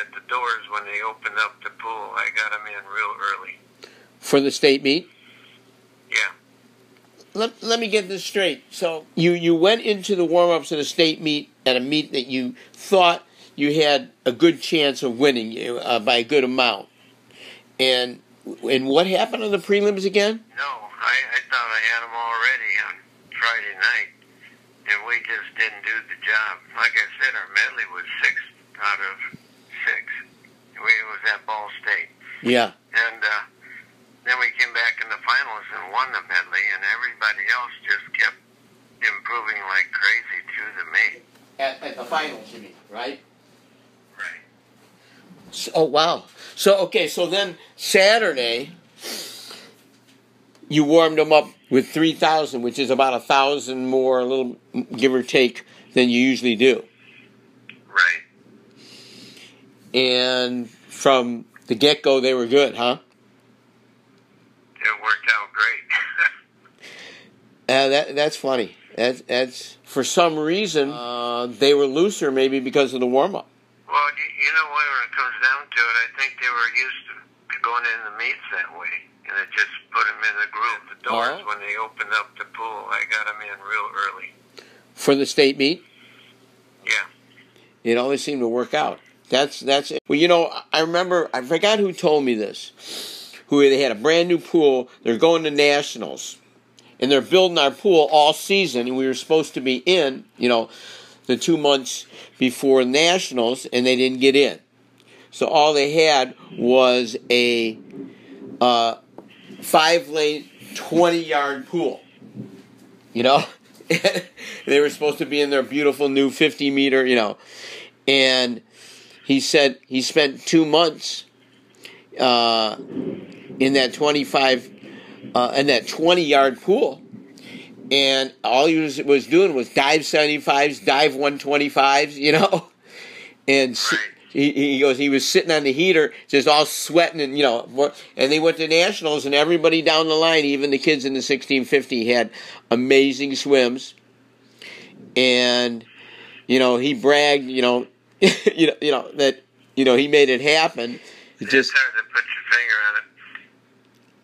at the doors when they opened up the pool. I got them in real early. For the state meet? Yeah. Let, let me get this straight. So you, you went into the warm-ups at the state meet at a meet that you thought you had a good chance of winning uh, by a good amount. And and what happened on the prelims again? No, I, I thought I had them already on Friday night, and we just didn't do the job. Like I said, our medley was six out of we it was at Ball State, Yeah. and uh, then we came back in the finals and won the medley, and everybody else just kept improving like crazy through the meet. At, at the finals, you mean, right? Right. So, oh wow. So okay, so then Saturday you warmed them up with three thousand, which is about a thousand more, a little give or take, than you usually do. Right. And from the get go, they were good, huh? It worked out great. Uh, that that's funny. That's that's for some reason uh, they were looser, maybe because of the warm up. Well, you, you know what? When it comes down to it, I think they were used to going in the meets that way, and it just put them in the groove. The doors Oh. when they opened up the pool, I got them in real early. for the state meet. Yeah. It always seemed to work out. That's that's it. Well, you know, I remember I forgot who told me this. Who they had a brand new pool. They're going to nationals, and they're building our pool all season. And we were supposed to be in, you know, the two months before nationals, and they didn't get in. So all they had was a uh, five lane, twenty yard pool. You know, they were supposed to be in their beautiful new fifty meter, you know, and he said he spent two months uh, in that 25 uh, in that 20 yard pool. And all he was, was doing was dive 75s dive 125s you know? And he, he goes he was sitting on the heater just all sweating and you know and they went to nationals and everybody down the line even the kids in the 1650 had amazing swims. And you know he bragged you know you know you know that you know he made it happen it just it's hard to put your finger on it.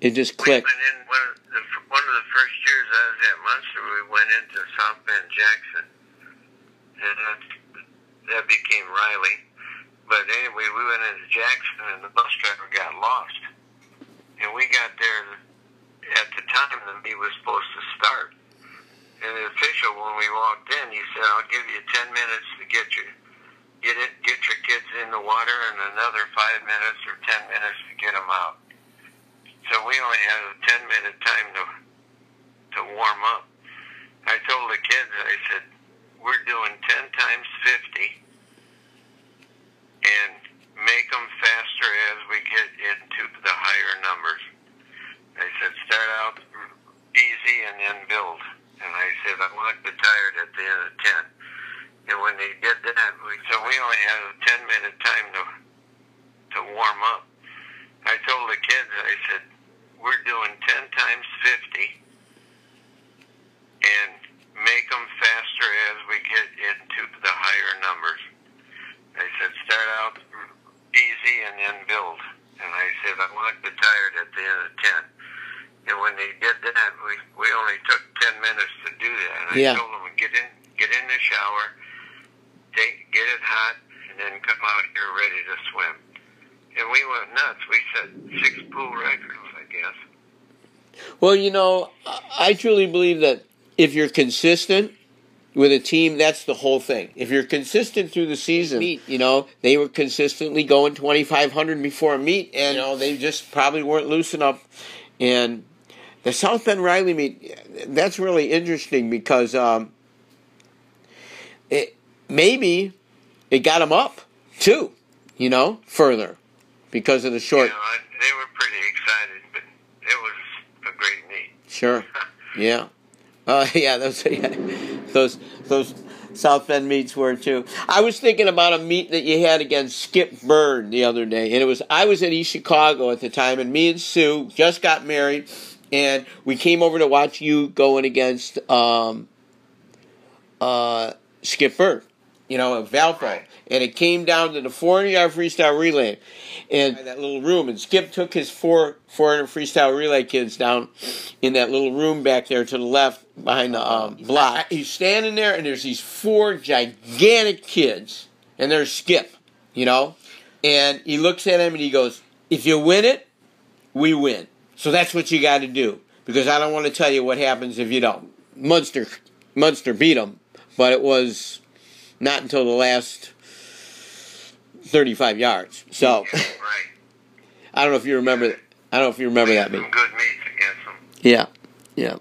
it just We clicked went in one of the one of the first years I was at Munster. We went into South Bend Jackson, and that, that became Riley. But anyway, we went into Jackson, and the bus driver got lost. And we got there at the time the meet was supposed to start. And the official, when we walked in, he said, "I'll give you ten minutes to get your get it, get your kids in the water, and another five minutes or ten minutes to get them out." So we only had a 10 minute time to, to warm up. I told the kids, I said, we're doing 10 times 50 and make them faster as we get into the higher numbers. I said, start out easy and then build. And I said, I want the tired at the end of 10. And when they did that, we, so we only had a 10 minute time to, to warm up. I told the kids, I said, we're doing 10 times 50 and make them faster as we get into the higher numbers. I said, start out easy and then build. And I said, I want the tired at the end of 10. And when they did that, we, we only took 10 minutes to do that. And I Yeah. told them, get in, get in the shower, take, get it hot, and then come out here ready to swim. And we went nuts. We set six pool records, I guess. Well, you know, I I truly believe that if you're consistent with a team, that's the whole thing. If you're consistent through the season, meet, you know, they were consistently going 2,500 before a meet, and, you know, they just probably weren't loose enough. And the South Bend Riley meet, that's really interesting because um, it maybe it got them up, too, you know, further because of the short. Know, I, they were pretty excited, but it was a great meet. Sure. Yeah. Uh, yeah, those yeah, those those South Bend meets were too. I was thinking about a meet that you had against Skip Bird the other day, and it was I was in East Chicago at the time, and me and Sue just got married, and we came over to watch you going against um, uh, Skip Bird, you know, a Valpo, Right. and it came down to the 400 yard freestyle relay, and that little room, and Skip took his four 400 freestyle relay kids down in that little room back there to the left behind the um, block. He's standing there, and there's these four gigantic kids, and there's Skip, you know, and he looks at him and he goes, "If you win it, we win." So that's what you got to do because I don't want to tell you what happens if you don't. Munster, Munster beat them, but it was not until the last 35 yards. So Right. I don't know if you remember. I don't know if you remember that. good meets against them. Yeah, yeah.